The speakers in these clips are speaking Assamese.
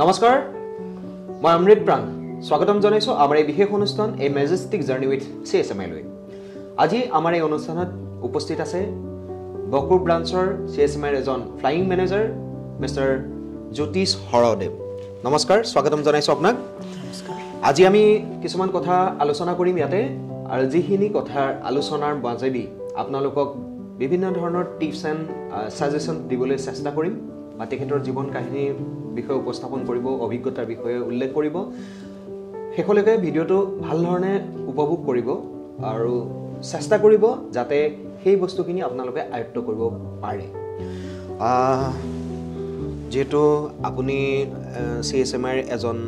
নমস্কাৰ মই অমৃত প্ৰাণ। স্বাগতম জনাইছোঁ আমাৰ এই বিশেষ অনুষ্ঠান এই majestic journey with C S M আইলৈ আজি আমাৰ এই অনুষ্ঠানত উপস্থিত আছে বকুৰ ব্ৰাঞ্চৰ চি এছ এম আইৰ এজন flying manager mister Jyotish Hardev. নমস্কাৰ স্বাগতম জনাইছোঁ আপোনাক। আজি আমি কিছুমান কথা আলোচনা কৰিম ইয়াতে আৰু যিখিনি কথাৰ আলোচনাৰ মাজেদি আপোনালোকক বিভিন্ন ধৰণৰ টিপছ এণ্ড ছাজেশ্যন দিবলৈ চেষ্টা কৰিম। বা তেখেতৰ জীৱন কাহিনীৰ বিষয়ে উপস্থাপন কৰিব অভিজ্ঞতাৰ বিষয়ে উল্লেখ কৰিব। শেষলৈকে ভিডিঅ'টো ভাল ধৰণে উপভোগ কৰিব আৰু চেষ্টা কৰিব যাতে সেই বস্তুখিনি আপোনালোকে আয়ত্ব কৰিব পাৰে। যিহেতু আপুনি চি এছ এম আইৰ এজন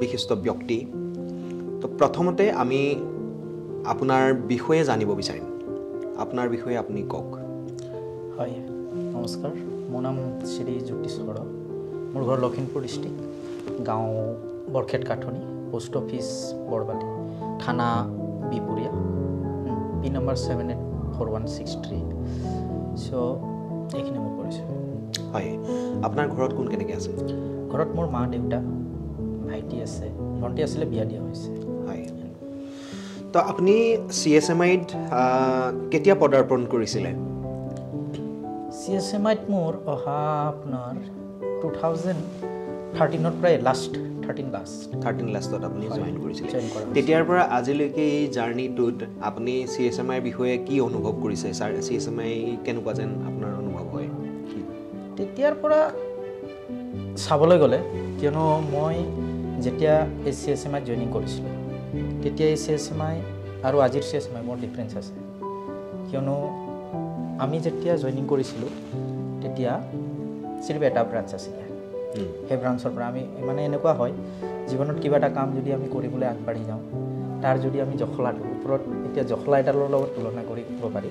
বিশিষ্ট ব্যক্তি তো প্ৰথমতে আমি আপোনাৰ বিষয়ে জানিব বিচাৰিম। আপোনাৰ বিষয়ে আপুনি কওক। হয় নমস্কাৰ। মোৰ নাম শ্ৰী জ্যোতিষ বড়ো মোৰ ঘৰ লখিমপুৰ ডিষ্ট্ৰিক্ট গাঁও বৰখেট কাঠনি পোষ্ট অফিচ বৰবালি থানা Bipuria. P number seven eight four one six three চ' এইখিনি মোৰ পৰিচয় হয় আপোনাৰ ঘৰত কোন কেনেকৈ আছে? ঘৰত মোৰ মা দেউতা ভাইটি আছে ভণ্টি আছিলে বিয়া দিয়া হৈছে। হয়। তো আপুনি চি এছ এম আইত কেতিয়া পদাৰ্পণ কৰিছিলে? চি এছ এম আইত মোৰ অহা আপোনাৰ টু থাউজেণ্ড থাৰ্টিনৰ পৰাই লাষ্ট থাৰ্টিন লাষ্ট থাৰ্টিন লাষ্টত আপুনি জইন কৰিছিলে। তেতিয়াৰ পৰা আজিলৈকে এই জাৰ্ণিটোত আপুনি চি এছ এম আইৰ বিষয়ে কি অনুভৱ কৰিছে? Sir C S M I কেনেকুৱা যেন আপোনাৰ অনুভৱ হয়? তেতিয়াৰ পৰা চাবলৈ গ'লে কিয়নো মই যেতিয়া এই চি এছ এম আইত জইনিং কৰিছিলোঁ তেতিয়া এই চি এছ এম আই আৰু আজিৰ চি এছ এম আই বৰ ডিফাৰেঞ্চ আছে। কিয়নো আমি যেতিয়া জইনিং কৰিছিলোঁ তেতিয়া চিৰিফ এটা ব্ৰাঞ্চ আছিলে। সেই ব্ৰাঞ্চৰ পৰা আমি মানে এনেকুৱা হয় জীৱনত কিবা এটা কাম যদি আমি কৰিবলৈ আগবাঢ়ি যাওঁ তাৰ যদি আমি জখলাটো ওপৰত এতিয়া জখলা এডালৰ লগত তুলনা কৰি দিব পাৰি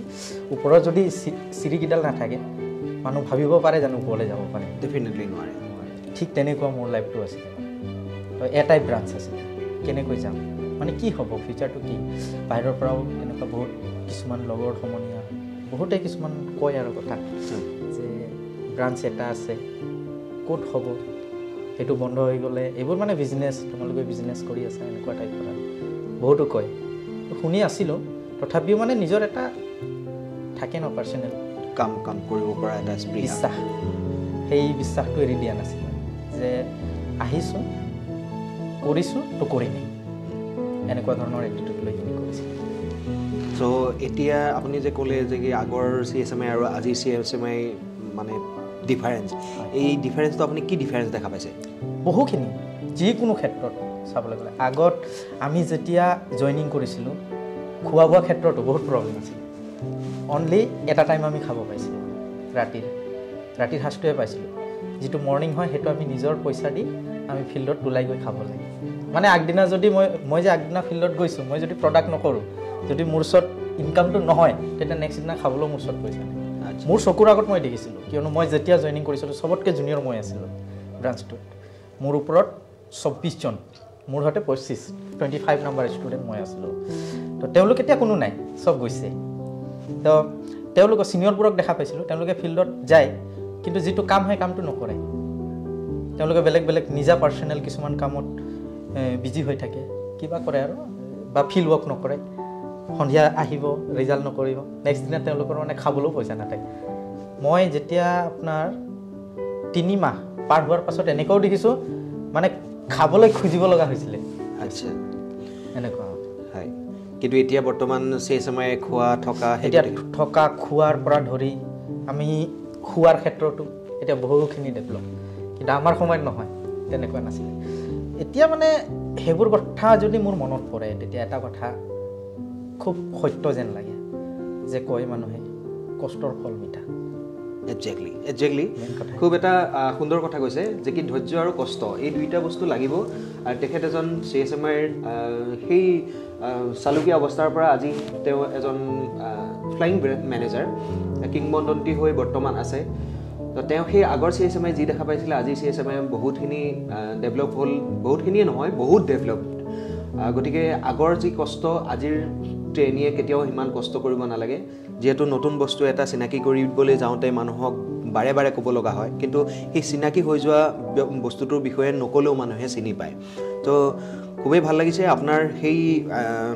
ওপৰত যদি চি- চিৰিকেইডাল নাথাকে মানুহ ভাবিব পাৰে জানো ওপৰলৈ যাব পাৰে। ডেফিনেটলি নোৱাৰে। ঠিক তেনেকুৱা মোৰ লাইফটো আছিলে। তো এটাই ব্ৰাঞ্চ আছিলে কেনেকৈ যাম? মানে কি হ'ব ফিউচাৰটো কি? বাহিৰৰ পৰাও এনেকুৱা বহুত কিছুমান লগৰ সমনীয়া বহুতে কিছুমান কয় আৰু কথা যে ব্ৰাঞ্চ এটা আছে ক'ত হ'ব? সেইটো বন্ধ হৈ গ'লে এইবোৰ মানে বিজনেছ তোমালোকে বিজনেছ কৰি আছা এনেকুৱা টাইপ কৰা বহুতো কয়। শুনি আছিলোঁ তথাপিও মানে নিজৰ এটা থাকে ন পাৰ্চনেল কাম কাম কৰিব পৰা এটা বিশ্বাস। সেই বিশ্বাসটো এৰি দিয়া নাছিলোঁ। যে আহিছোঁ কৰিছোঁ তো কৰিমেই। এনেকুৱা ধৰণৰ এটিটিউড লৈ কিনি কৰিছিলোঁ। চ' এতিয়া আপুনি যে ক'লে যে কি আগৰ চি এছ এম আই আৰু আজিৰ চি এছ এম আই মানে ডিফাৰেঞ্চ এই ডিফাৰেঞ্চটো আপুনি কি ডিফাৰেঞ্চ দেখা পাইছে? বহুখিনি যিকোনো ক্ষেত্ৰত চাবলৈ গ'লে। আগত আমি যেতিয়া জইনিং কৰিছিলোঁ খোৱা বোৱা ক্ষেত্ৰতো বহুত প্ৰব্লেম আছিল। অনলি এটা টাইম আমি খাব পাইছিলোঁ ৰাতিৰ। ৰাতিৰ সাঁজটোৱে পাইছিলোঁ। যিটো মৰ্ণিং হয় সেইটো আমি নিজৰ পইচা দি আমি ফিল্ডত ওলাই গৈ খাব লাগে। মানে আগদিনা যদি মই মই যে আগদিনা ফিল্ডত গৈছোঁ মই যদি প্ৰডাক্ট নকৰোঁ যদি মোৰ ওচৰত ইনকামটো নহয় তেতিয়া নেক্সট দিনা খাবলৈও মোৰ ওচৰত পইচা নাই। মোৰ চকুৰ আগত মই দেখিছিলোঁ কিয়নো মই যেতিয়া জইনিং কৰিছিলোঁ চবতকৈ জুনিয়ৰ মই আছিলোঁ ব্ৰাঞ্চটোত মোৰ ওপৰত চৌব্বিছজন মোৰ সৈতে পঁচিছ টুৱেণ্টি ফাইভ নাম্বাৰ ষ্টুডেণ্ট মই আছিলোঁ। তো তেওঁলোক এতিয়া কোনো নাই চব গৈছে। তো তেওঁলোকৰ ছিনিয়ৰবোৰক দেখা পাইছিলোঁ তেওঁলোকে ফিল্ডত যায় কিন্তু যিটো কাম হয় কামটো নকৰে। তেওঁলোকে বেলেগ বেলেগ নিজা পাৰ্চনেল কিছুমান কামত বিজি হৈ থাকে। কিবা কৰে আৰু বা ফিল্ড ৱৰ্ক নকৰে। সন্ধিয়া আহিব ৰিজাল্ট নকৰিব। নেক্সট দিনা তেওঁলোকৰ মানে খাবলৈও পইচা নাথাকে। মই যেতিয়া আপোনাৰ তিনি মাহ পাৰ হোৱাৰ পাছত এনেকুৱাও দেখিছোঁ মানে খাবলৈ খুজিব লগা হৈছিলে। আচ্ছা। এনেকুৱা। হয়। কিন্তু এতিয়া বৰ্তমান এম আই খোৱা থকা এতিয়া থকা খোৱাৰ পৰা ধৰি আমি খোৱাৰ ক্ষেত্ৰতো এতিয়া বহুখিনি ডেভেলপ কিন্তু আমাৰ সময়ত নহয় তেনেকুৱা নাছিলে। এতিয়া মানে সেইবোৰ কথা যদি মোৰ মনত পৰে তেতিয়া এটা কথা খুব সত্য যেন লাগে যে কয় মানুহে কষ্টৰ ফল মিঠা। একজেক্টলি একজেক্টলি খুব এটা সুন্দৰ কথা কৈছে যে কি ধৈৰ্য আৰু কষ্ট এই দুইটা বস্তু লাগিব। আৰু তেখেত এজন চি এছ এম আইৰ সেই চালুকীয়া অৱস্থাৰ পৰা আজি তেওঁ এজন ফ্লাইং মেনেজাৰ কিংবদন্তী হৈ বৰ্তমান আছে। তো তেওঁ সেই আগৰ চি এছ এম আই যি দেখা পাইছিলে আজি চি এছ এম আই বহুতখিনি ডেভেলপ হ'ল। বহুতখিনিয়ে নহয় বহুত ডেভেলপ গতিকে আগৰ যি কষ্ট আজিৰ ট্ৰেইনীয়ে কেতিয়াও সিমান কষ্ট কৰিব নালাগে। যিহেতু নতুন বস্তু এটা চিনাকি কৰিবলৈ যাওঁতে মানুহক বাৰে বাৰে ক'ব লগা হয়। কিন্তু সেই চিনাকি হৈ যোৱা বস্তুটোৰ বিষয়ে নক'লেও মানুহে চিনি পায়। তো খুবেই ভাল লাগিছে আপোনাৰ সেই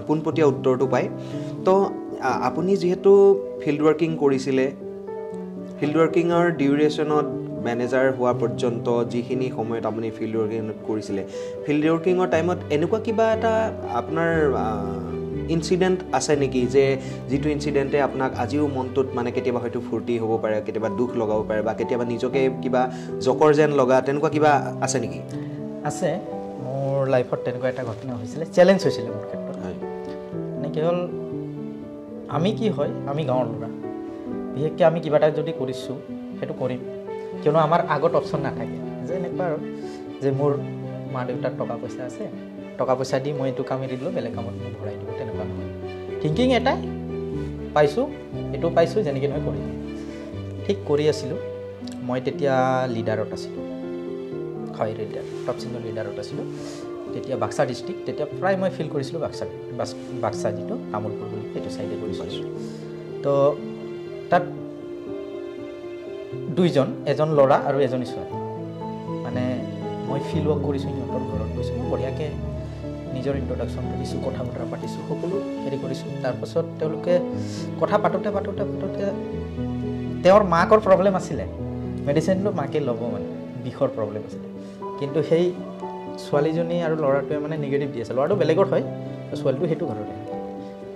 পোনপটীয়া উত্তৰটো পাই। তো আপুনি যিহেতু ফিল্ড ৱৰ্কিং কৰিছিলে ফিল্ড ৱৰ্কিঙৰ ডিউৰেশ্যনত মেনেজাৰ হোৱা পৰ্যন্ত যিখিনি সময়ত আপুনি ফিল্ড ৱৰ্কিং কৰিছিলে ফিল্ড ৱৰ্কিঙৰ টাইমত এনেকুৱা কিবা এটা আপোনাৰ ইনচিডেণ্ট আছে নেকি? যে যিটো ইনচিডেণ্টে আপোনাক আজিও মনটোত মানে কেতিয়াবা হয়তো ফূৰ্তি হ'ব পাৰে কেতিয়াবা দুখ লগাব পাৰে বা কেতিয়াবা নিজকে কিবা জকৰ যেন লগা তেনেকুৱা কিবা আছে নেকি? আছে। মোৰ লাইফত তেনেকুৱা এটা ঘটনা হৈছিলে চেলেঞ্জ হৈছিলে মোৰ ক্ষেত্ৰত। মানে কি হ'ল আমি কি হয় আমি গাঁৱৰ ল'ৰা। বিশেষকৈ আমি কিবা এটা যদি কৰিছোঁ সেইটো কৰিম। কিয়নো আমাৰ আগত অপশ্যন নাথাকে। যে এনেকুৱা আৰু যে মোৰ মা দেউতাৰ টকা পইচা আছে টকা পইচা দি মই এইটো কাম এৰি দিলোঁ বেলেগ কামত মোক ভৰাই দিব তেনেকুৱা নহয় থিংকিং এটাই পাইছোঁ এইটো পাইছোঁ যেনেকৈ নহয় কৰিম ঠিক কৰি আছিলোঁ মই তেতিয়া লিডাৰত আছিলোঁ হয় লিডাৰ টপ ছিংগল লিডাৰত আছিলোঁ তেতিয়া বাক্সা ডিষ্ট্ৰিক্ট তেতিয়া প্ৰায় মই ফিল কৰিছিলোঁ বাক্সা বাক্সা যিটো তামোলপুৰ বুলি সেইটো চাইডে কৰিছিলোঁ তো তাত দুইজন এজন ল'ৰা আৰু এজনী ছোৱালী মানে মই ফিল্ড ৱৰ্ক কৰিছোঁ সিহঁতৰ ঘৰত গৈছোঁ মই বঢ়িয়াকৈ নিজৰ ইণ্ট্ৰডাকশ্যনটো দিছোঁ কথা বতৰা পাতিছোঁ, সকলো হেৰি কৰিছোঁ। তাৰপাছত তেওঁলোকে কথা পাতোঁতে পাতোঁতে পাতোঁতে তেওঁৰ মাকৰ প্ৰব্লেম আছিলে। মেডিচিনটো মাকে ল'ব মানে বিষৰ প্ৰব্লেম আছিলে। কিন্তু সেই ছোৱালীজনী আৰু ল'ৰাটোৱে মানে নিগেটিভ দি আছে। ল'ৰাটো বেলেগত হয় ছোৱালীটো সেইটো ঘৰতে।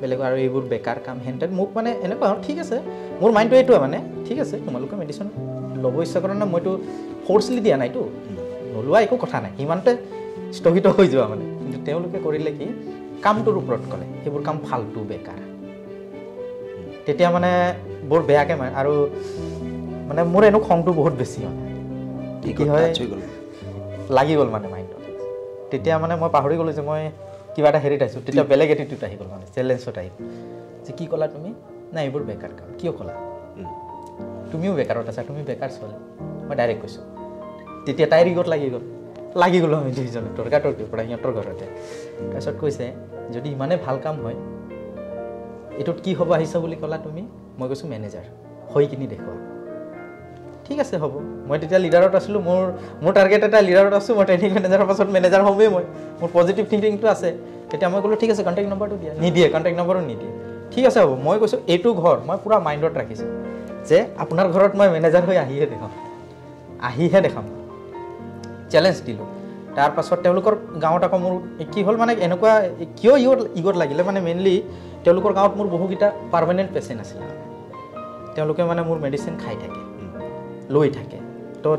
বেলেগৰ আৰু এইবোৰ বেকাৰ কাম হেন তেন মোক মানে এনেকুৱা আৰু ঠিক আছে, মোৰ মাইণ্ডটো এইটোৱে মানে ঠিক আছে, তোমালোকে মেডিচিন ল'ব ইচ্ছা কৰা নাই, মইতো ফ'ৰ্চলি দিয়া নাইতো। নোলোৱা একো কথা নাই। সিমানতে স্থগিত হৈ যোৱা মানে। কিন্তু তেওঁলোকে কৰিলে কি কামটোৰ ওপৰত ক'লে সেইবোৰ কাম ফাল্টু বেকাৰ। তেতিয়া মানে বৰ বেয়াকৈ মানে আৰু মানে মোৰ এনেও খংটো বহুত বেছি মানে। কি হয় গ'ল? লাগি গ'ল মানে মাইণ্ডত তেতিয়া মানে মই পাহৰি গ'লোঁ যে মই কিবা এটা হেৰিত আহিছোঁ। তেতিয়া বেলেগ এটিটিউড আহি গ'ল মানে চেলেঞ্জত আহিল যে কি ক'লা তুমি? নাই এইবোৰ বেকাৰ কাম। কিয় ক'লা। তুমিও বেকাৰত আছা তুমি বেকাৰ ছোৱালী। মই ডাইৰেক্ট কৈছোঁ। তেতিয়া তাইৰ ইগত লাগি গ'ল। লাগি গ'লোঁ আমি দুইজনে তৰ্কা তৰ্কিৰ পৰা সিহঁতৰ ঘৰতে। তাৰপিছত কৈছে যদি ইমানেই ভাল কাম হয় এইটোত কি হ'ব আহিছা বুলি ক'লা তুমি? মই কৈছোঁ মেনেজাৰ হৈ কিনি দেখুওৱা ঠিক আছে হ'ব। মই তেতিয়া লিডাৰত আছিলোঁ মোৰ মোৰ টাৰ্গেট এটা লিডাৰত আছোঁ মই ট্ৰেইনিং মেনেজাৰৰ পাছত মেনেজাৰ হ'মেই মই। মোৰ পজিটিভ থিংকিংটো আছে। তেতিয়া মই ক'লোঁ ঠিক আছে কণ্টেক্ট নম্বৰটো দিয়া। নিদিয়ে কণ্টেক্ট নম্বৰো নিদিয়ে। ঠিক আছে হ'ব। মই কৈছোঁ এইটো ঘৰ মই পূৰা মাইণ্ডত ৰাখিছোঁ যে আপোনাৰ ঘৰত মই মেনেজাৰ হৈ আহিহে দেখাম। আহিহে দেখাম। চেলেঞ্জ দিলোঁ। তাৰপাছত তেওঁলোকৰ গাঁৱত আকৌ মোৰ কি হ'ল মানে এনেকুৱা কিয় ইগত ইগত লাগিলে মানে মেইনলি তেওঁলোকৰ গাঁৱত মোৰ বহুকেইটা পাৰ্মানেণ্ট পেচেণ্ট আছিলে। তেওঁলোকে মানে মোৰ মেডিচিন খাই থাকে লৈ থাকে। তো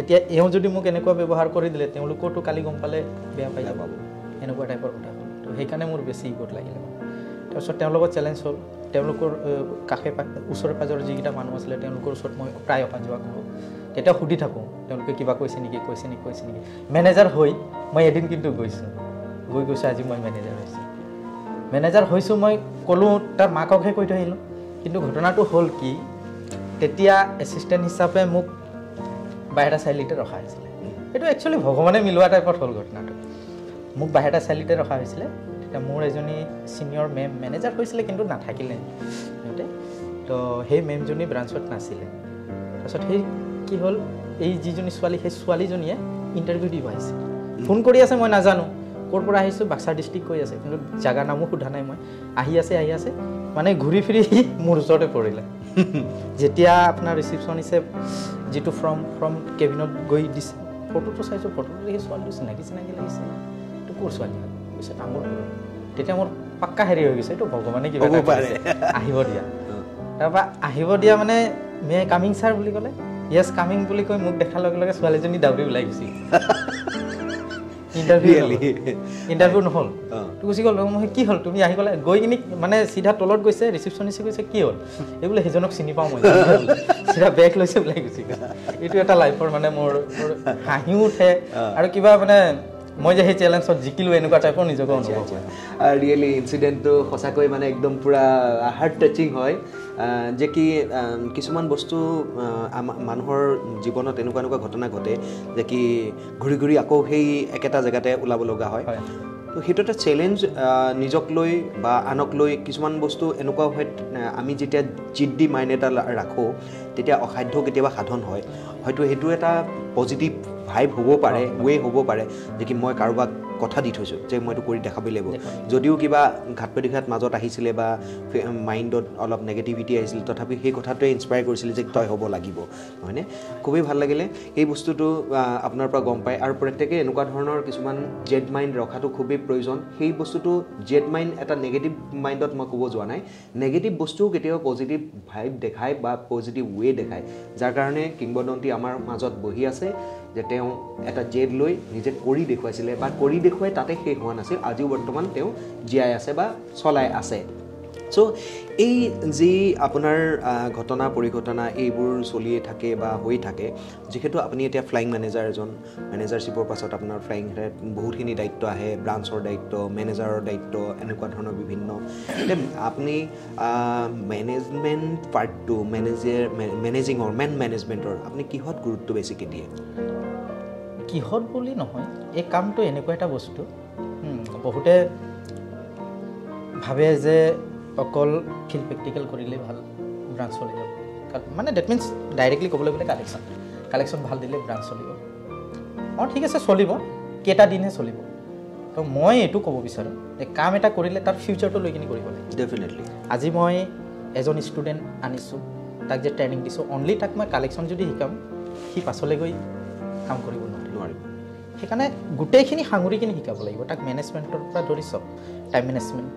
এতিয়া এওঁ যদি মোক এনেকুৱা ব্যৱহাৰ কৰি দিলে তেওঁলোকৰতো কালি গম পালে বেয়া পাই যাব। এনেকুৱা টাইপৰ কথা হ'ল। তো সেইকাৰণে মোৰ বেছি ইগত লাগিলে। তাৰপিছত তেওঁৰ লগত চেলেঞ্জ হ'ল। তেওঁলোকৰ কাষে পাশে ওচৰে পাজৰে যিকেইটা মানুহ আছিলে তেওঁলোকৰ ওচৰত মই প্ৰায় অহা যোৱা কৰোঁ। তেতিয়া সুধি থাকোঁ তেওঁলোকে কিবা কৈছে নেকি কৈছে নেকি কৈছে নেকি। মেনেজাৰ হৈ মই এদিন কিন্তু গৈছোঁ। গৈ গৈছোঁ আজি মই মেনেজাৰ হৈছোঁ। মেনেজাৰ হৈছোঁ মই ক'লোঁ তাৰ মাককহে কৈ থৈ আহিলোঁ। কিন্তু ঘটনাটো হ'ল কি তেতিয়া এছিষ্টেণ্ট হিচাপে মোক বাহিৰা চাৰিআলিতে ৰখা হৈছিলে। এইটো একচুৱেলি ভগৱানে মিলোৱা টাইপত হ'ল ঘটনাটো। মোক বাহিৰা চাৰিআলিতে ৰখা হৈছিলে। তেতিয়া মোৰ এজনী ছিনিয়ৰ মেম মেনেজাৰ হৈছিলে কিন্তু নাথাকিলে। সিহঁতে। তো সেই মেমজনী ব্ৰাঞ্চত নাছিলে। তাৰপিছত সেই কি হ'ল? এই যিজনী ছোৱালী সেই ছোৱালীজনীয়ে ইণ্টাৰভিউ দিব আহিছে। ফোন কৰি আছে মই নাজানো। ক'ৰ পৰা আহিছোঁ বাক্সা ডিষ্ট্ৰিক্ট কৈ আছে। কিন্তু জেগা নামো সোধা নাই মই। আহি আছে আহি আছে। মানে ঘূৰি ফিৰি মোৰ ওচৰতে পৰিলে। যেতিয়া আপোনাৰ ৰিচিপশ্যনিছে যিটো ফ্ৰম ফ্ৰম কেবিনত গৈ দিছে ফটোটো চাইছোঁ ফটোটো দেখি ছোৱালীটো চিনাকি চিনাকি লাগিছে। এইটো ক'ৰ ছোৱালী হয়? কৈছে তামোলপুৰৰ তেতিয়া মোৰ পাক্কা হেৰি হৈ গৈছে এইটো ভগৱানে কিবা। আহিব দিয়া। তাৰপৰা আহিব দিয়া মানে মে কামিং ছাৰ বুলি ক'লে? য়েছ কামিং বুলি কৈ মোক দেখাৰ লগে লগে ছোৱালীজনী দাউৰি ওলাই গৈছে ইণ্টাৰভিউ নহ'ল। তো গুচি গ'ল মই কি হ'ল? তুমি আহি গ'লে গৈ কিনি মানে চিধা তলত গৈছে ৰিচিপশ্যনিছে কৈছে কি হ'ল? এই বোলে সেইজনক চিনি পাওঁ মই। চিধা বেগ লৈছে ওলাই গুচি গ'ল। এইটো এটা লাইফৰ মানে মোৰ হাঁহিও উঠে আৰু কিবা মানে মই যে সেই চেলেঞ্জত জিকিলোঁ এনেকুৱা টাইপৰ নিজকে অনুভৱ হয়। ৰিয়েলি ইনচিডেণ্টটো সঁচাকৈ মানে একদম পূৰা হাৰ্ট টাচিং হয়। যে কি কিছুমান বস্তু আহ, আমা- মানুহৰ জীৱনত এনেকুৱা এনেকুৱা ঘটনা ঘটে যে কি ঘূৰি ঘূৰি আকৌ সেই একেটা জেগাতে ওলাব লগা হয়। তো সেইটো এটা চেলেঞ্জ নিজক লৈ বা আনক লৈ কিছুমান বস্তু এনেকুৱা হয় আমি যেতিয়া জিদ্দি মাইণ্ড এটা ৰাখোঁ তেতিয়া অসাধ্য কেতিয়াবা সাধন হয়। হয়তো সেইটো এটা পজিটিভ ভাইব হ'ব পাৰে ৱে হ'ব পাৰে যে কি মই কাৰোবাক কথা দি থৈছোঁ যে মই এইটো কৰি দেখাবই লাগিব। যদিও কিবা ঘাট প্ৰতিঘাত মাজত আহিছিলে বা মাইণ্ডত অলপ নেগেটিভিটি আহিছিলে তথাপি সেই কথাটোৱে ইনস্পায়াৰ কৰিছিলে যে তই হ'ব লাগিব হয়নে? খুবেই ভাল লাগিলে। এই বস্তুটো আপোনাৰ পৰা গম পায় আৰু প্ৰত্যেকে এনেকুৱা ধৰণৰ কিছুমান জেড মাইণ্ড ৰখাটো খুবেই প্ৰয়োজন। সেই বস্তুটো জেড মাইণ্ড এটা নেগেটিভ মাইণ্ডত মই ক'ব যোৱা নাই। নেগেটিভ বস্তুও কেতিয়াবা পজিটিভ ভাইব দেখায় বা পজিটিভ ৱে দেখায়। যাৰ কাৰণে কিংবদন্তী আমাৰ মাজত বহি আছে যে তেওঁ এটা জেদ লৈ নিজে কৰি দেখুৱাইছিলে বা কৰি দেখুৱাই তাতে শেষ হোৱা নাছিল। আজিও বৰ্তমান তেওঁ জীয়াই আছে বা চলাই আছে। চ' এই যি আপোনাৰ ঘটনা পৰিঘটনা এইবোৰ চলিয়ে থাকে বা হৈ থাকে যিহেতু আপুনি এতিয়া ফ্লাইং মেনেজাৰ এজন মেনেজাৰশ্বিপৰ পাছত আপোনাৰ ফ্লাইং হেড বহুতখিনি দায়িত্ব আহে ব্ৰাঞ্চৰ দায়িত্ব মেনেজাৰৰ দায়িত্ব এনেকুৱা ধৰণৰ বিভিন্ন। এতিয়া আপুনি মেনেজমেণ্ট পাৰ্টটো মেনেজাৰ মেনেজিঙৰ মেন মেনেজমেণ্টৰ আপুনি কিহত গুৰুত্ব বেছিকৈ দিয়ে? কিহত বুলি নহয় এই কামটো এনেকুৱা এটা বস্তু বহুতে ভাবে যে অকল ফিল্ড প্ৰেক্টিকেল কৰিলেই ভাল ব্ৰাঞ্চ চলি যাব কা- মানে ডেট মিনছ ডাইৰেক্টলি ক'বলৈ গ'লে কালেকশ্যন কালেকশ্যন ভাল দিলে ব্ৰাঞ্চ চলিব। অঁ ঠিক আছে চলিব কেইটা দিনহে চলিব। তো মই এইটো ক'ব বিচাৰোঁ যে কাম এটা কৰিলে তাৰ ফিউচাৰটো লৈ কিনি কৰিব লাগে ডেফিনেটলি আজি মই এজন ষ্টুডেণ্ট আনিছোঁ তাক যে ট্ৰেইনিং দিছোঁ অনলি তাক মই কালেকশ্যন যদি শিকাম সি পাছলৈ গৈ কাম কৰিব নোৱাৰে সেইকাৰণে গোটেইখিনি সাঙুৰি কিনি শিকাব লাগিব। তাক মেনেজমেণ্টৰ পৰা ধৰি চব টাইম মেনেজমেণ্ট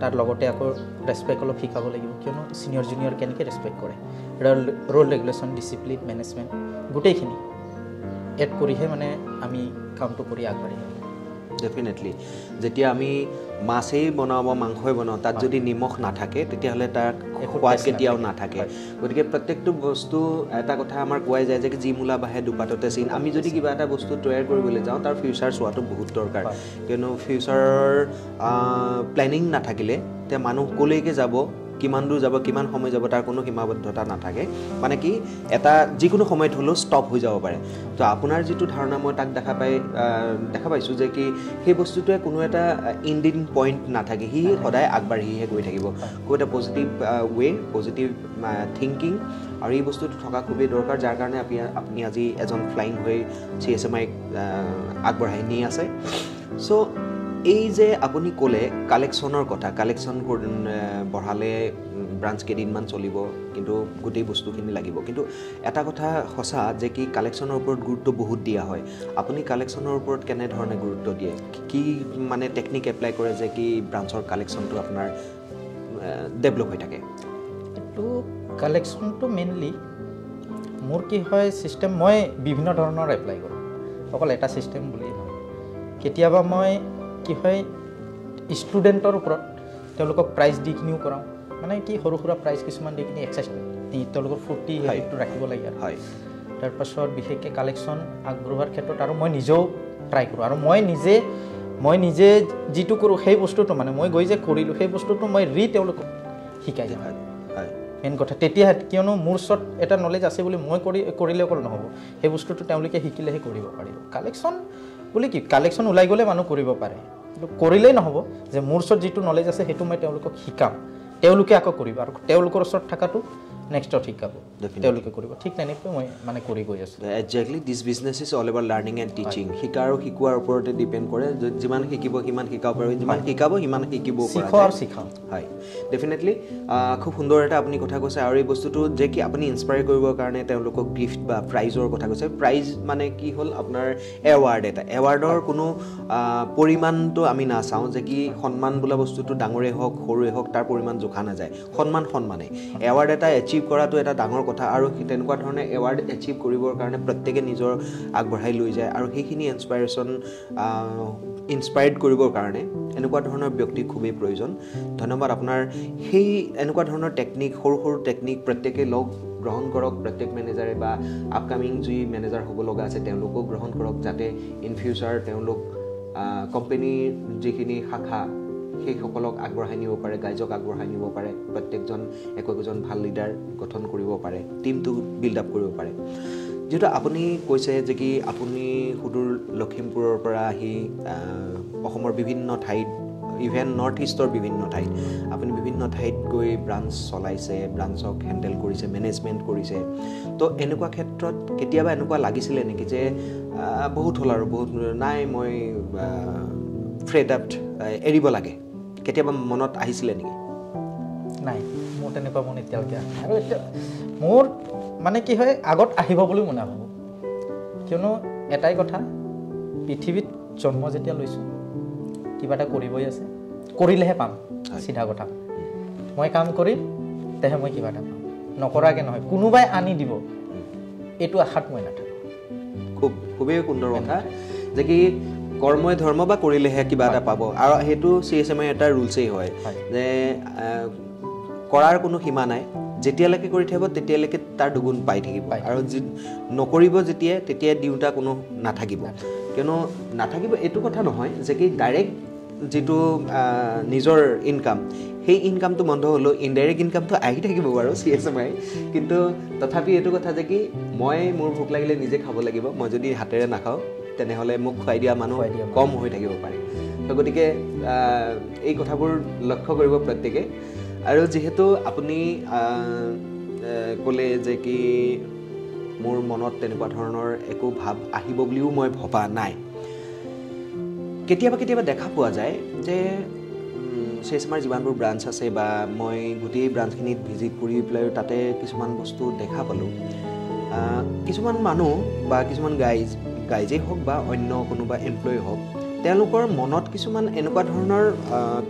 তাৰ লগতে আকৌ ৰেচপেক্ট অলপ শিকাব লাগিব কিয়নো ছিনিয়ৰ জুনিয়ৰ কেনেকৈ ৰেচপেক্ট কৰে। ৰল ৰেগুলেশ্যন ডিচিপ্লিন মেনেজমেণ্ট গোটেইখিনি। এড কৰিহে মানে আমি কামটো কৰি আগবাঢ়ি যাম ডেফিনেটলি যেতিয়া আমি মাছেই বনাওঁ বা মাংসই বনাওঁ তাত যদি নিমখ নাথাকে তেতিয়াহ'লে একো সোৱাদ কেতিয়াও নাথাকে। গতিকে প্ৰত্যেকটো বস্তু এটা কথা আমাৰ কোৱাই যায় যে যি মূলা বাঢ়ে দুপাততে চিন। আমি যদি কিবা এটা বস্তু তৈয়াৰ কৰিবলৈ যাওঁ তাৰ ফিউচাৰ চোৱাটো বহুত দৰকাৰ। কিয়নো ফিউচাৰৰ প্লেনিং নাথাকিলে তেতিয়া মানুহ ক'লৈকে যাব কিমান দূৰ যাব কিমান সময় যাব তাৰ কোনো সীমাবদ্ধতা নাথাকে। মানে কি এটা যিকোনো সময়ত হ'লেও ষ্টপ হৈ যাব পাৰে। তো আপোনাৰ যিটো ধাৰণা মই তাক দেখা পাই দেখা পাইছোঁ যে কি সেই বস্তুটোৱে কোনো এটা ইণ্ডিং পইণ্ট নাথাকে। সি সদায় আগবাঢ়িহে গৈ থাকিব। খুব এটা পজিটিভ ৱে পজিটিভ থিংকিং আৰু এই বস্তুটো থকা খুবেই দৰকাৰ যাৰ কাৰণে আপুনি আপুনি আজি এজন ফ্লাইং হৈ চি এছ এম আইক আগবঢ়াই নি আছে। চ' এই যে আপুনি ক'লে কালেকশ্যনৰ কথা কালেকশ্যন বঢ়ালে ব্ৰাঞ্চ কেইদিনমান চলিব কিন্তু গোটেই বস্তুখিনি লাগিব। কিন্তু এটা কথা সঁচা যে কি কালেকশ্যনৰ ওপৰত গুৰুত্ব বহুত দিয়া হয়। আপুনি কালেকশ্যনৰ ওপৰত কেনেধৰণে গুৰুত্ব দিয়ে? কি মানে টেকনিক এপ্লাই কৰে যে কি ব্ৰাঞ্চৰ কালেকশ্যনটো আপোনাৰ ডেভেলপ হৈ থাকে? এইটো কালেকশ্যনটো মেইনলি মোৰ কি হয় ছিষ্টেম মই বিভিন্ন ধৰণৰ এপ্লাই কৰোঁ। অকল এটা ছিষ্টেম বুলিয়েই নহয়। কেতিয়াবা মই কি হয় ষ্টুডেণ্টৰ ওপৰত তেওঁলোকক প্ৰাইজ দি কিনিও কৰাওঁ। মানে কি সৰু সুৰা প্ৰাইজ কিছুমান দি কিনি এক্সাৰচাইজ দি তেওঁলোকৰ ফূৰ্তি। হেৰিটো ৰাখিব লাগে আৰু। হয়। তাৰপাছত বিশেষকৈ কালেকশ্যন আগবঢ়োৱাৰ ক্ষেত্ৰত আৰু মই নিজেও ট্ৰাই কৰোঁ। আৰু মই নিজে মই নিজে যিটো কৰোঁ সেই বস্তুটো মানে মই গৈ যে কৰিলোঁ সেই বস্তুটো মই ৰি তেওঁলোকক শিকাই যাওঁ হয় মেইন কথা তেতিয়াহে কিয়নো মোৰ ওচৰত এটা নলেজ আছে বুলি মই কৰি কৰিলে অকল নহ'ব। সেই বস্তুটো তেওঁলোকে শিকিলেহে কৰিব পাৰিব। কালেকশ্যন বুলি কি? কালেকশ্যন ওলাই গ'লে মানুহ কৰিব পাৰে। কিন্তু কৰিলেই নহ'ব। যে মোৰ ওচৰত যিটো নলেজ আছে সেইটো মই তেওঁলোকক শিকাম। তেওঁলোকে আকৌ কৰিব আৰু তেওঁলোকৰ ওচৰত থকাটো নেক্সটত শিকাব. তেওঁলোকে কৰিব। ঠিক তেনেকৈ মই মানে কৰি গৈ আছোঁ। Exactly this business is all about learning and teaching শিকা আৰু শিকোৱাৰ ওপৰতে ডিপেণ্ড কৰে। যিমান শিকিব সিমান শিকাব পাৰিব যিমান শিকাব সিমান শিকিব পৰা শিকোঁ যায়। আৰু শিকাওঁ। হয়। ডেফিনেটলি খুব সুন্দৰ এটা আপুনি কথা কৈছে আৰু এই বস্তুটো যে কি আপুনি ইনস্পায়াৰ কৰিবৰ কাৰণে তেওঁলোকক গিফ্ট বা প্ৰাইজৰ কথা কৈছে। প্ৰাইজ মানে কি হ'ল? আপোনাৰ এৱাৰ্ড এটা। এৱাৰ্ডৰ কোনো পৰিমাণটো আমি নাচাওঁ যে কি সন্মান বোলা বস্তুটো ডাঙৰেই হওক সৰুৱে হওক তাৰ পৰিমাণ জোখা নাযায়। সন্মান সন্মানেই। এৱাৰ্ড এটা এচিভ কৰাটো এটা ডাঙৰ কথা আৰু সেই তেনেকুৱা ধৰণে এৱাৰ্ড এচিভ কৰিবৰ কাৰণে প্ৰত্যেকে নিজৰ আগবঢ়াই লৈ যায় আৰু সেইখিনি ইনস্পাইৰেশ্যন ইনস্পায়াৰ্ড কৰিবৰ কাৰণে এনেকুৱা ধৰণৰ ব্যক্তি খুবেই প্ৰয়োজন। ধন্যবাদ আপোনাৰ। সেই এনেকুৱা ধৰণৰ টেকনিক সৰু সৰু টেকনিক প্ৰত্যেকে লগ গ্ৰহণ কৰক প্ৰত্যেক মেনেজাৰে বা আপকামিং যি মেনেজাৰ হ'ব লগা আছে তেওঁলোকেও গ্ৰহণ কৰক যাতে ইন ফিউচাৰ তেওঁলোক কোম্পেনীৰ যিখিনি শাখা সেইসকলক আগবঢ়াই নিব পাৰে গাইজক আগবঢ়াই নিব পাৰে প্ৰত্যেকজন একো একোজন ভাল লিডাৰ গঠন কৰিব পাৰে টীমটো বিল্ড আপ কৰিব পাৰে। যিহেতু আপুনি কৈছে যে কি আপুনি সুদূৰ লখিমপুৰৰ পৰা আহি অসমৰ বিভিন্ন ঠাইত ইভেন নৰ্থ ইষ্টৰ বিভিন্ন ঠাইত আপুনি বিভিন্ন ঠাইত গৈ ব্ৰাঞ্চ চলাইছে ব্ৰাঞ্চক হেণ্ডেল কৰিছে মেনেজমেণ্ট কৰিছে। তো এনেকুৱা ক্ষেত্ৰত কেতিয়াবা এনেকুৱা লাগিছিলে নেকি যে বহুত হ'ল আৰু বহুত নাই মই ফ্ৰেড আপ এৰিব লাগে? কেতিয়াবা মনত আহিছিলে নেকি? নাই মোৰ তেনেকুৱা মন এতিয়ালৈকে আৰু এতিয়া মোৰ মানে কি হয় আগত আহিব বুলিও মই নাভাবোঁ কিয়নো এটাই কথা পৃথিৱীত জন্ম যেতিয়া লৈছোঁ কিবা এটা কৰিবই আছে কৰিলেহে পাম। চিধা কথা। মই কাম কৰিম তেহে মই কিবা এটা পাম। নকৰাকৈ নহয় কোনোবাই আনি দিব। এইটো আশাত মই নাথাকোঁ। খুব খুবেই সুন্দৰ কথা। যে কি কৰ্মই ধৰ্ম বা কৰিলেহে কিবা এটা পাব। আৰু সেইটো চি এছ এম আই এটা ৰুলছেই হয়। যে কৰাৰ কোনো সীমা নাই। যেতিয়ালৈকে কৰি থাকিব তেতিয়ালৈকে তাৰ দুগুণ পাই থাকিব। আৰু যি নকৰিব যেতিয়াই তেতিয়াই দিওঁতা কোনো নাথাকিব। কিয়নো নাথাকিব এইটো কথা নহয় যে কি ডাইৰেক্ট যিটো নিজৰ ইনকাম সেই ইনকামটো বন্ধ হ'লেও ইনডাইৰেক্ট ইনকামটো আহি থাকিব বাৰু চি এছ এম আই কিন্তু তথাপি এইটো কথা যে কি মই মোৰ ভোক লাগিলে নিজে খাব লাগিব মই যদি হাতেৰে নাখাওঁ তেনেহ'লে মোক খুৱাই দিয়া মানুহ। কম হৈ থাকিব পাৰে। তো গতিকে এই কথাবোৰ লক্ষ্য কৰিব প্ৰত্যেকে। আৰু যিহেতু আপুনি ক'লে যে কি মোৰ মনত তেনেকুৱা ধৰণৰ একো ভাৱ আহিব বুলিও মই ভবা নাই। কেতিয়াবা কেতিয়াবা দেখা পোৱা যায় যে চি এছ এমৰ যিমানবোৰ ব্ৰাঞ্চ আছে বা মই গোটেই ব্ৰাঞ্চখিনিত ভিজিট কৰি পেলাই তাতে কিছুমান বস্তু দেখা পালোঁ। কিছুমান মানুহ বা কিছুমান গাইজ গাইজেই হওক বা অন্য কোনোবা এমপ্লয়ী হওক তেওঁলোকৰ মনত কিছুমান এনেকুৱা ধৰণৰ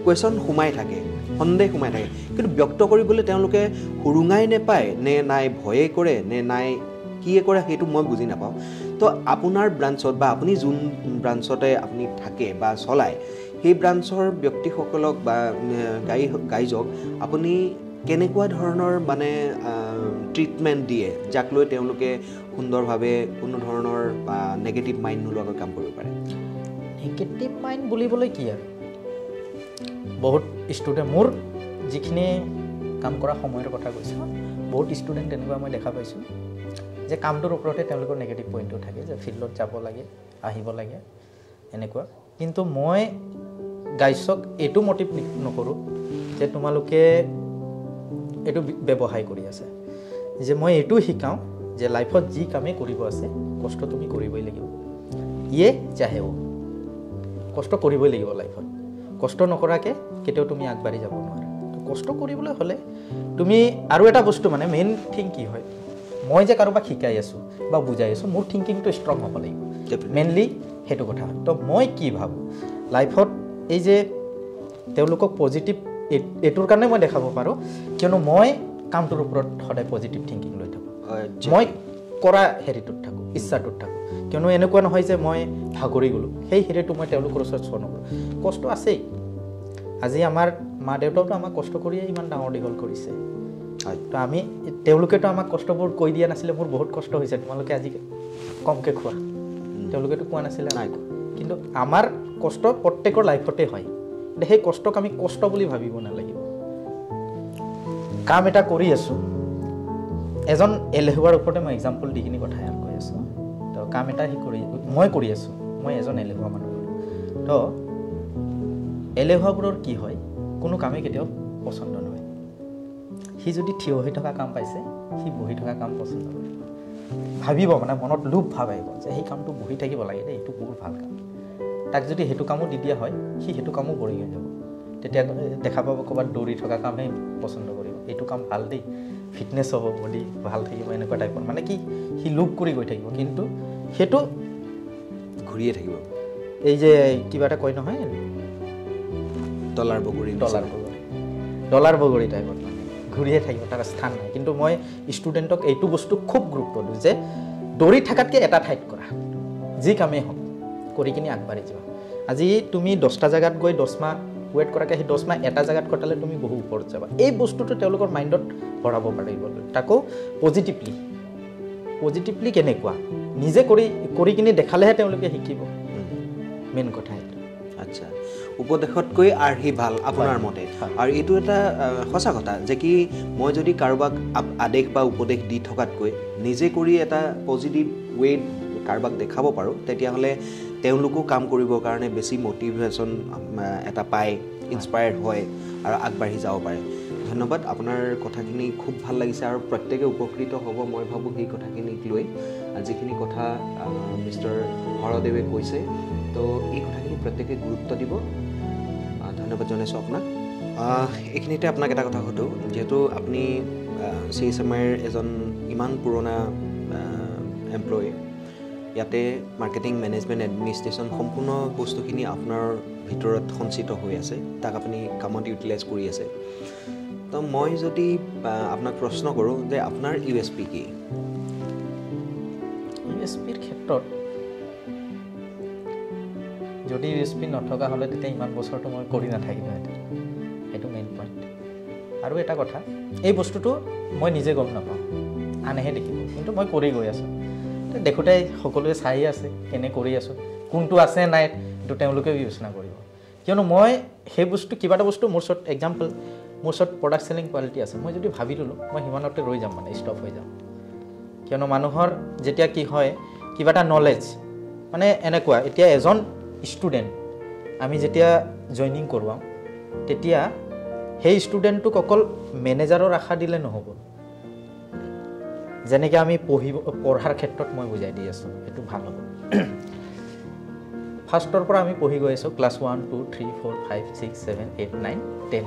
কুৱেশ্যন সোমাই থাকে সন্দেহ সোমাই থাকে। কিন্তু ব্যক্ত কৰিবলৈ তেওঁলোকে সুৰুঙাই নেপায় নে নাই ভয়ে কৰে নে নাই কিয়ে কৰে সেইটো মই বুজি নাপাওঁ। তো আপোনাৰ ব্ৰাঞ্চত বা আপুনি যোন ব্ৰাঞ্চতে আপুনি থাকে বা চলায় সেই ব্ৰাঞ্চৰ ব্যক্তিসকলক বা গাই গাইজক আপুনি কেনেকুৱা ধৰণৰ মানে ট্ৰিটমেণ্ট দিয়ে যাক লৈ তেওঁলোকে সুন্দৰভাৱে কোনো ধৰণৰ বা নেগেটিভ মাইণ্ড নোলোৱাকৈ কাম কৰিব পাৰে? নিগেটিভ মাইণ্ড বুলিবলৈ কি আৰু? বহুত ষ্টুডেণ্ট মোৰ যিখিনি কাম কৰা সময়ৰ কথা কৈছোঁ বহুত ষ্টুডেণ্ট তেনেকুৱা মই দেখা পাইছোঁ যে কামটোৰ ওপৰতে তেওঁলোকৰ নিগেটিভ পইণ্টটো থাকে যে ফিল্ডত যাব লাগে আহিব লাগে এনেকুৱা। কিন্তু মই গাইছক এইটো মটিভ নকৰোঁ যে তোমালোকে এইটো ব্যৱসায় কৰি আছে। যে মই এইটো শিকাওঁ যে লাইফত যি কামেই কৰিব আছে কষ্ট তুমি কৰিবই লাগিব। ইয়ে চাহে অ' কষ্ট কৰিবই লাগিব লাইফত কষ্ট নকৰাকৈ কেতিয়াও তুমি আগবাঢ়ি যাব নোৱাৰা। কষ্ট কৰিবলৈ হ'লে তুমি আৰু এটা বস্তু মানে মেইন থিং কি হয় মই যে কাৰোবাক শিকাই আছোঁ বা বুজাই আছোঁ মোৰ থিংকিংটো ষ্ট্ৰং হ'ব লাগিব। মেইনলি সেইটো কথা। তো মই কি ভাবোঁ? লাইফত এই যে তেওঁলোকক পজিটিভ এইটোৰ কাৰণে মই দেখাব পাৰোঁ কিয়নো মই কামটোৰ ওপৰত সদায় পজিটিভ থিংকিং লৈ থাকোঁ। মই কৰা হেৰিটোত থাকোঁ ইচ্ছাটোত থাকোঁ। কিয়নো এনেকুৱা নহয় যে মই ভাগৰি গ'লোঁ সেই হেৰিটো মই তেওঁলোকৰ ওচৰত চোৱা নকৰোঁ কষ্ট আছেই। আজি আমাৰ মা দেউতাওতো আমাক কষ্ট কৰিয়ে ইমান ডাঙৰ দীঘল কৰিছে। তো আমি তেওঁলোকেতো আমাক কষ্টবোৰ কৈ দিয়া নাছিলে মোৰ বহুত কষ্ট হৈছে তোমালোকে আজি কমকৈ খোৱা। তেওঁলোকেতো কোৱা নাছিলে নাই। কিন্তু আমাৰ কষ্ট প্ৰত্যেকৰ লাইফতে হয়। সেই কষ্টক আমি কষ্ট বুলি ভাবিব নালাগিব। কাম এটা কৰি আছোঁ। এজন এলেহুৱাৰ ওপৰতে মই এক্সাম্পল দি কিনি কথা ইয়াত কৈ আছোঁ। তো কাম এটা সি কৰি মই কৰি আছোঁ মই এজন এলেহুৱা মানুহ। তো এলেহুৱাবোৰৰ কি হয় কোনো কামেই কেতিয়াও পচন্দ নহয়। সি যদি থিয় হৈ থকা কাম পাইছে সি বহি থকা কাম পচন্দ কৰে ভাবিব মানে মনত লোভ ভাৱ আহিব যে সেই কামটো বহি থাকিব লাগে দেই এইটো বহুত ভাল কাম। তাক যদি সেইটো কামো দি দিয়া হয় সি সেইটো কামো বৰি হৈ যাব। তেতিয়া দেখা পাব ক'ৰবাত দৌৰি থকা কামহে পচন্দ কৰিব। এইটো কাম ভাল দেই ফিটনেছ হ'ব বডি ভাল থাকিব এনেকুৱা টাইপৰ মানে কি সি লোভ কৰি গৈ থাকিব। কিন্তু সেইটো ঘূৰিয়ে থাকিব। এই যে কিবা এটা কয় নহয় ডলাৰ বগৰী ডলাৰ বগৰী। ডলাৰ বগৰী টাইপত মানে। ঘূৰিয়ে থাকিব তাৰ স্থান নাই। কিন্তু মই ষ্টুডেণ্টক এইটো বস্তু খুব গুৰুত্ব দিওঁ যে দৌৰি থকাতকৈ এটা ঠাইত কৰা। যি কামেই হওক। কৰি কিনি আগবাঢ়ি যোৱা। আজি তুমি দহটা জেগাত গৈ দহ মাহ ৱেইট কৰাকৈ সেই দহ মাহ এটা জেগাত কটালে তুমি বহু ওপৰত যাবা। এই বস্তুটো তেওঁলোকৰ মাইণ্ডত ভৰাব পাৰিব। তাকো পজিটিভলি পজিটিভলি কেনেকুৱা? নিজে কৰি কৰি কিনি দেখালেহে তেওঁলোকে শিকিব। মেইন কথা এইটো। আচ্ছা। উপদেশতকৈ আৰ্হি ভাল আপোনাৰ মতে। আৰু এইটো এটা সঁচা কথা যে কি মই যদি কাৰোবাক আদেশ বা উপদেশ দি থকাতকৈ নিজে কৰি এটা পজিটিভ ৱেত কাৰোবাক দেখাব পাৰোঁ তেতিয়াহ'লে তেওঁলোকো কাম কৰিবৰ কাৰণে বেছি মটিভেশ্যন এটা পায় ইনস্পায়াৰ্ড হয় আৰু আগবাঢ়ি যাব পাৰে। ধন্যবাদ আপোনাৰ কথাখিনি খুব ভাল লাগিছে আৰু প্ৰত্যেকে উপকৃত হ'ব মই ভাবোঁ সেই কথাখিনিক লৈ। যিখিনি কথা মিষ্টাৰ হৰদেৱে কৈছে তো এই কথাখিনি প্ৰত্যেকে গুৰুত্ব দিব। ধন্যবাদ জনাইছোঁ আপোনাক। এইখিনিতে আপোনাক এটা কথা সুধোঁ যিহেতু আপুনি চি এছ এম আইৰ এজন ইমান পুৰণা এমপ্লয়ী ইয়াতে মাৰ্কেটিং মেনেজমেণ্ট এডমিনিষ্ট্ৰেশ্যন সম্পূৰ্ণ বস্তুখিনি আপোনাৰ ভিতৰত সঞ্চিত হৈ আছে তাক আপুনি কামত ইউটিলাইজ কৰি আছে। তো মই যদি আপোনাক প্ৰশ্ন কৰোঁ যে আপোনাৰ ইউ এছ পি কি? ইউ এছ পিৰ ক্ষেত্ৰত যদি ইউ এছ পি নথকা হ'লে তেতিয়া ইমান বছৰটো মই কৰি নাথাকিলোহেঁতেন সেইটো মেইন পইণ্ট আৰু এটা কথা এই বস্তুটো মই নিজে গম নাপাওঁ। আনেহে দেখিব কিন্তু মই কৰি গৈ আছোঁ। দেখোঁতে সকলোৱে চাই আছে কেনে কৰি আছোঁ কোনটো আছে নাই সেইটো তেওঁলোকে বিবেচনা কৰিব। কিয়নো মই সেই বস্তু কিবা এটা বস্তু মোৰ ওচৰত এক্সাম্পল মোৰ ওচৰত প্ৰডাক্ট চেলিং কোৱালিটি আছে মই যদি ভাবি ল'লোঁ মই সিমানতে ৰৈ যাম মানে ষ্টপ হৈ যাম। কিয়নো মানুহৰ যেতিয়া কি হয় কিবা এটা নলেজ মানে এনেকুৱা এতিয়া এজন ষ্টুডেণ্ট আমি যেতিয়া জইনিং কৰোৱাওঁ তেতিয়া সেই ষ্টুডেণ্টটোক অকল মেনেজাৰৰ আশা দিলে নহ'ব। যেনেকৈ আমি পঢ়িব পঢ়াৰ ক্ষেত্ৰত মই বুজাই দি আছোঁ সেইটো ভাল হ'ব। ফাৰ্ষ্টৰ পৰা আমি পঢ়ি গৈ আছোঁ class one two three four five six seven eight nine ten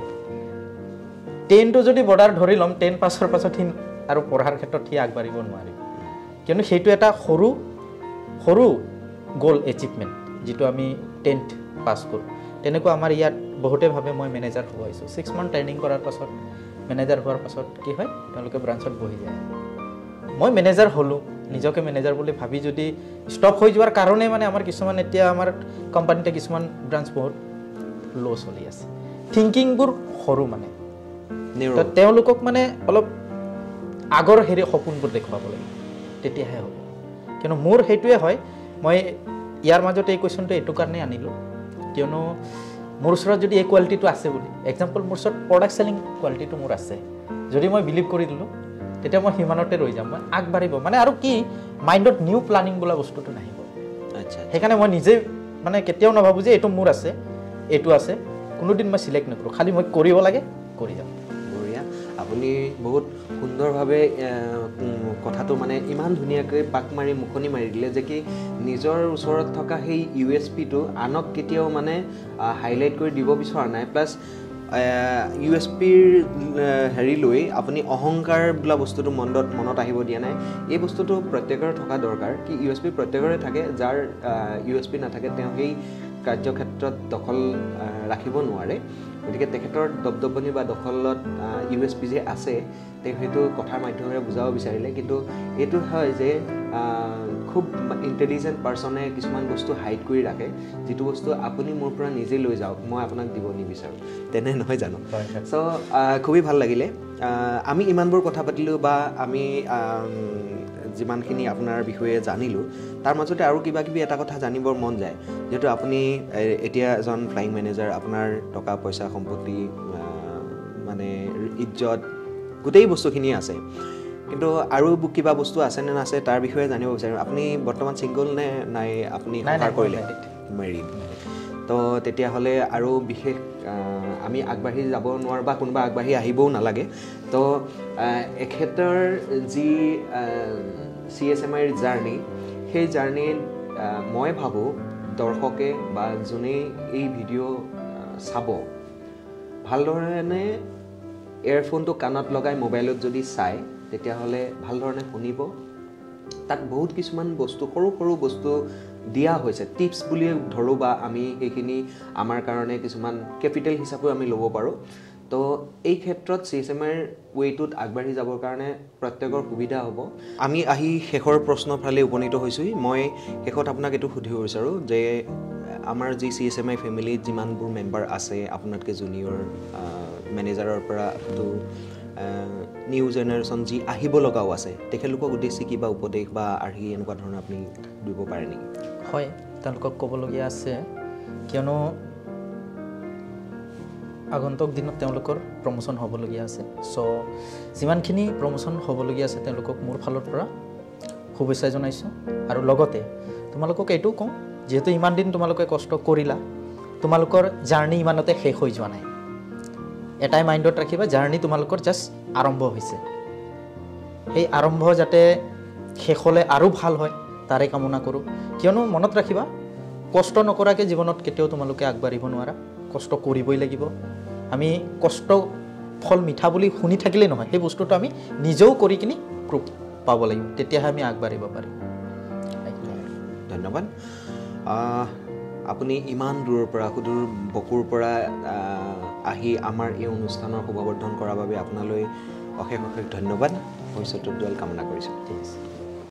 টেনটো যদি বৰ্ডাৰ ধৰি ল'ম টেন পাছৰ পাছত সি আৰু পঢ়াৰ ক্ষেত্ৰত সি আগবাঢ়িব নোৱাৰিব। কিয়নো সেইটো এটা সৰু সৰু গ'ল এচিভমেণ্ট যিটো আমি টেন্থ পাছ কৰোঁ। তেনেকুৱা আমাৰ ইয়াত বহুতে ভাবে মই মেনেজাৰ হোৱাইছোঁ। ছিক্স মান্থ ট্ৰেইনিং কৰাৰ পাছত মেনেজাৰ হোৱাৰ পাছত কি হয়? তেওঁলোকে ব্ৰাঞ্চত বহি যায়। মই মেনেজাৰ হ'লোঁ নিজকে মেনেজাৰ বুলি ভাবি যদি ষ্টপ হৈ যোৱাৰ কাৰণে মানে আমাৰ কিছুমান এতিয়া আমাৰ কোম্পানীতে কিছুমান ব্ৰাঞ্চ বহুত ল' চলি আছে। থিংকিংবোৰ সৰু মানে। তেওঁলোকক মানে অলপ আগৰ হেৰি সপোনবোৰ দেখুৱাব লাগিব তেতিয়াহে হ'ব। কিয়নো মোৰ সেইটোৱে হয় মই ইয়াৰ মাজতে এই কুৱেশ্যনটো এইটো কাৰণেই আনিলোঁ। কিয়নো মোৰ ওচৰত যদি এই কোৱালিটিটো আছে বুলি এক্সাম্পল মোৰ ওচৰত প্ৰডাক্ট চেলিং কোৱালিটিটো মোৰ আছে। যদি মই বিলিভ কৰি দিলোঁ তেতিয়া মই সিমানতে ৰৈ যাম মই আগবাঢ়িব। মানে আৰু কি মাইণ্ডত নিউ প্লানিং বোলা বস্তুটো নাহিব। আচ্ছা সেইকাৰণে মই নিজে মানে কেতিয়াও নাভাবোঁ যে এইটো মোৰ আছে এইটো আছে কোনোদিন মই চিলেক্ট নকৰোঁ খালি মই কৰিব লাগে কৰি যাম। বঢ়িয়া। আপুনি বহুত সুন্দৰভাৱে কথাটো মানে ইমান ধুনীয়াকৈ পাক মাৰি মুখনি মাৰি দিলে যে কি নিজৰ ওচৰত থকা সেই ইউ এছ পিটো আনক কেতিয়াও মানে হাইলাইট কৰি দিব বিচৰা নাই। প্লাছ ইউ এছ পিৰ হেৰি লৈ আপুনি অহংকাৰ বোলা বস্তুটো মনত মনত আহিব দিয়া নাই। এই বস্তুটো প্ৰত্যেকৰে থকা দৰকাৰ। কি ইউ এছ পি প্ৰত্যেকৰে থাকে যাৰ ইউ এছ পি নাথাকে তেওঁ সেই কাৰ্যক্ষেত্ৰত দখল ৰাখিব নোৱাৰে। গতিকে তেখেতৰ দপদপনি বা দখলত ইউ এছ পি যে আছে তেওঁ সেইটো কথাৰ মাধ্যমেৰে বুজাব বিচাৰিলে। কিন্তু এইটো হয় যে খুব ইণ্টেলিজেণ্ট পাৰ্চনে কিছুমান বস্তু হাইড কৰি ৰাখে। যিটো বস্তু আপুনি মোৰ পৰা নিজে লৈ যাওক মই আপোনাক দিব নিবিচাৰোঁ। তেনে নহয় জানো। চ' খুবেই ভাল লাগিলে। আমি ইমানবোৰ কথা পাতিলোঁ বা আম, যিমানখিনি আপোনাৰ বিষয়ে জানিলোঁ তাৰ মাজতে আৰু কিবা কিবি এটা কথা জানিবৰ মন যায়। যিহেতু আপুনি এতিয়া এজন ফ্লাইং মেনেজাৰ আপোনাৰ টকা পইচা সম্পত্তি মানে ইজ্জত গোটেই বস্তুখিনি আছে। কিন্তু আৰু কিবা বস্তু আছে নে নাছে তাৰ বিষয়ে জানিব বিচাৰিম। আপুনি বৰ্তমান ছিংগল নে নাই? আপুনি কৰিলে। মেৰিড তো তেতিয়াহ'লে আৰু বিশেষ আমি আগবাঢ়ি যাব নোৱাৰোঁ বা কোনোবা আগবাঢ়ি আহিবও নালাগে। তো এখেতৰ যি চি এছ এম আইৰ জাৰ্ণি সেই জাৰ্ণিত মই ভাবোঁ দৰ্শকে বা যোনেই এই ভিডিঅ' চাব ভালধৰণে এয়াৰফোনটো কাণত লগাই মোবাইলত যদি চায় তেতিয়াহ'লে ভালধৰণে শুনিব। তাত বহুত কিছুমান বস্তু সৰু সৰু বস্তু দিয়া হৈছে টিপছ বুলিয়ে ধৰোঁ বা আমি সেইখিনি আমাৰ কাৰণে কিছুমান কেপিটেল হিচাপেও আমি ল'ব পাৰোঁ। তো এই ক্ষেত্ৰত চি এছ এম আইৰ ৱেটোত আগবাঢ়ি যাবৰ কাৰণে প্ৰত্যেকৰ সুবিধা হ'ব। আমি আহি শেষৰ প্ৰশ্নৰ ফালে উপনীত হৈছোঁহি। মই শেষত আপোনাক এইটো সুধিব বিচাৰোঁ যে আমাৰ যি চি এছ এম আই ফেমিলিত যিমানবোৰ মেম্বাৰ আছে আপোনাতকৈ জুনিয়ৰ মেনেজাৰৰ পৰা টো নিউ জেনেৰেশ্যন যি আহিব লগাও আছে তেখেতলোকক উদ্দেশ্যি কিবা উপদেশ বা আৰ্হি এনেকুৱা ধৰণৰ আপুনি দিব পাৰে নেকি? হয় তেওঁলোকক ক'বলগীয়া আছে। কিয়নো আগন্তুক দিনত তেওঁলোকৰ প্ৰমোশ্যন হ'বলগীয়া আছে। চ' যিমানখিনি প্ৰমোশ্যন হ'বলগীয়া আছে তেওঁলোকক মোৰ ফালৰ পৰা শুভেচ্ছা জনাইছোঁ। আৰু লগতে তোমালোকক এইটোও কওঁ যিহেতু ইমান দিন তোমালোকে কষ্ট কৰিলা তোমালোকৰ জাৰ্ণি ইমানতে শেষ হৈ যোৱা নাই। এটাই মাইণ্ডত ৰাখিবা জাৰ্ণি তোমালোকৰ জাষ্ট আৰম্ভ হৈছে। সেই আৰম্ভ যাতে শেষ হ'লে আৰু ভাল হয় তাৰে কামনা কৰোঁ। কিয়নো মনত ৰাখিবা কষ্ট নকৰাকৈ জীৱনত কেতিয়াও তোমালোকে আগবাঢ়িব নোৱাৰা। কষ্ট কৰিবই লাগিব। আমি কষ্ট ফল মিঠা বুলি শুনি থাকিলেই নহয় সেই বস্তুটো আমি নিজেও কৰি কিনি পাব লাগিব। তেতিয়াহে আমি আগবাঢ়িব পাৰিম। ধন্যবাদ। আপুনি ইমান দূৰৰ পৰা সুদূৰ বকুৰ পৰা আহ, আমাৰ এই অনুষ্ঠানৰ শুভবৰ্ধন কৰাৰ বাবে আপোনালৈ অশেষ অশেষ ধন্যবাদ। ভৱিষ্যত উজ্জ্বল কামনা কৰিছোঁ। ঠিক আছে।